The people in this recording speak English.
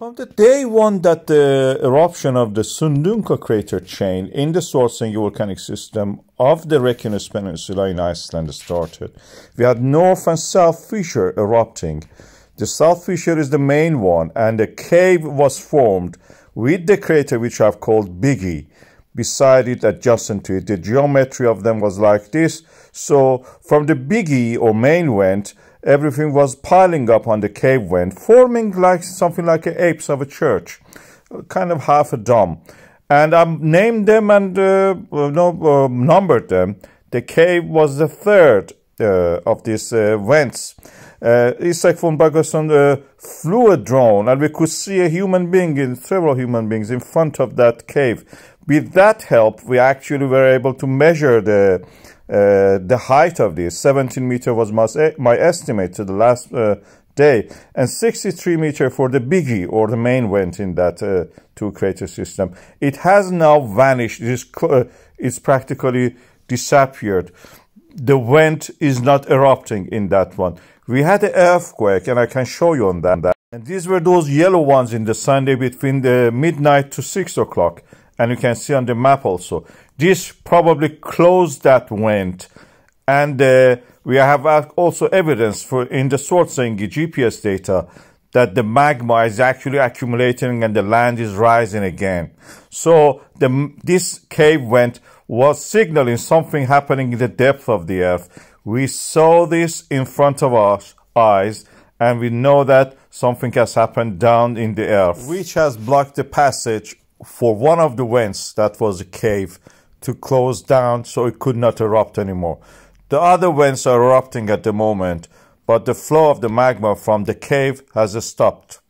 From the day one that the eruption of the Sundunga crater chain in the Svartsengi volcanic system of the Reykjanes Peninsula in Iceland started, we had north and south fissure erupting. The south fissure is the main one, and a cave was formed with the crater which I've called Biggie beside it adjacent to it. The geometry of them was like this. So from the Biggie or main vent, everything was piling up on the cave vent, forming like something like a apse of a church, kind of half a dome. And I named them and uh, no, uh, numbered them. The cave was the third uh, of these uh, vents. Uh, Isak von Bergerson uh, flew a drone and we could see a human being, in, several human beings in front of that cave. With that help, we actually were able to measure the uh, the height of this. 17 meter was my, my estimate to the last uh, day and 63 meter for the biggie or the main vent in that uh, two crater system. It has now vanished. It is uh, it's practically disappeared. The vent is not erupting in that one. We had an earthquake and i can show you on that. And these were those yellow ones in the sunday between the midnight to six o'clock and you can see on the map also. This probably closed that vent, and uh, we have also evidence for in the Svartsengi GPS data that the magma is actually accumulating and the land is rising again. So the, this cave vent was signaling something happening in the depth of the earth. We saw this in front of our eyes and we know that something has happened down in the earth, which has blocked the passage for one of the vents that was a cave to close down so it could not erupt anymore. The other vents are erupting at the moment, but the flow of the magma from the cave has stopped.